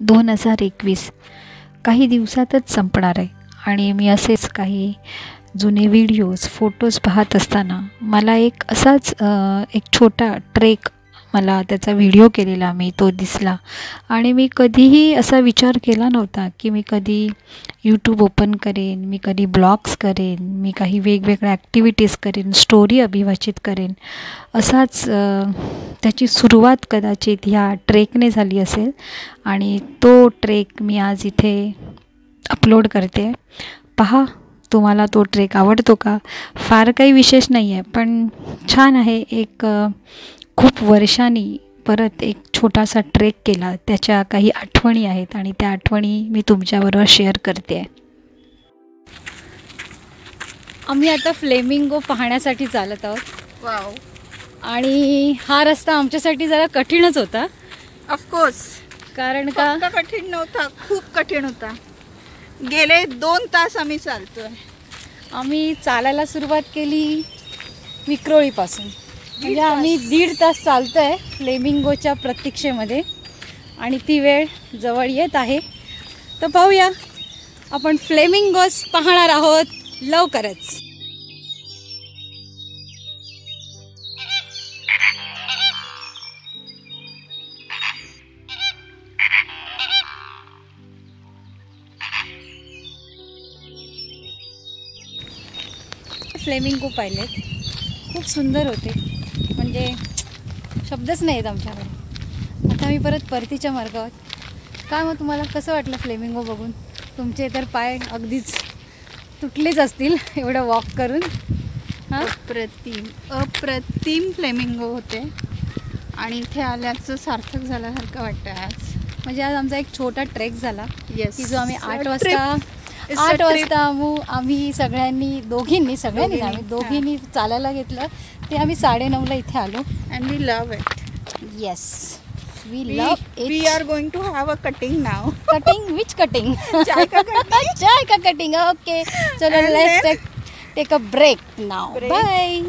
दोन हजार एकवीस. काही दिवसातच संपणार आहे आणि मी असेच काही जुने व्हिडिओज फोटोज पाहत असताना मला एक असाच एक छोटा ट्रेक मला त्याचा व्हिडिओ केलेला मी तो दिसला. आणि मी कधीही असा विचार केला नव्हता की मी कधी यूट्यूब ओपन करेन मी कधी ब्लॉग्स करेन मी काही वेगवेगळ्या ॲक्टिव्हिटीज करेन स्टोरी अभिवाचित करेन. असाच त्याची सुरुवात कदाचित ह्या ट्रेकने झाली असेल. आणि तो ट्रेक मी आज इथे अपलोड करते. पहा तुम्हाला तो ट्रेक आवडतो का? फार काही विशेष नाही आहे पण छान आहे. एक खूप वर्षांनी परत एक छोटासा ट्रेक केला. त्याच्या काही आठवणी आहेत आणि त्या आठवणी मी तुमच्याबरोबर शेअर करते. आहे आम्ही आता फ्लेमिंगो पाहण्यासाठी चालत आहोत. वाव आणि हा रस्ता आमच्यासाठी जरा कठीणच होता. ऑफकोर्स कारण का? कठीण नव्हता खूप कठीण होता. गेले दोन तास आम्ही चालतोय. आम्ही चालायला सुरुवात केली विक्रोळीपासून. म्हणजे आम्ही दीड तास चालतो आहे फ्लेमिंगोच्या प्रतीक्षेमध्ये. आणि ती वेळ जवळ येत आहे. तर पाहूया. आपण फ्लेमिंगोज पाहणार आहोत लवकरच. फ्लेमिंगो पाहिलेत. खूप सुंदर होते. म्हणजे शब्दच नाही आहेत आमच्याकडे. आता मी परत परतीच्या मार्गावर. काय मग तुम्हाला कसं वाटलं फ्लेमिंगो बघून? तुमचे तर पाय अगदीच तुटलेच असतील एवढं वॉक करून. हां? अप्रतिम. अप्रतिम फ्लेमिंगो होते. आणि इथे आल्याचं सार्थक झाल्यासारखं वाटतं आज. म्हणजे आज आमचा एक छोटा ट्रेक झाला येस की जो आम्ही आठ वाजता आठ वाजता आम्ही आम्ही सगळ्यांनी दोघींनी सगळ्यांनी आम्ही दोघींनी, चालायला घेतलं. ते आम्ही साडेनऊला इथे आलो. And we love it yes we love we are going to have a cutting now cutting which cutting चाय का cutting? चाय का कटिंग ओके चलो let's take a break now. Bye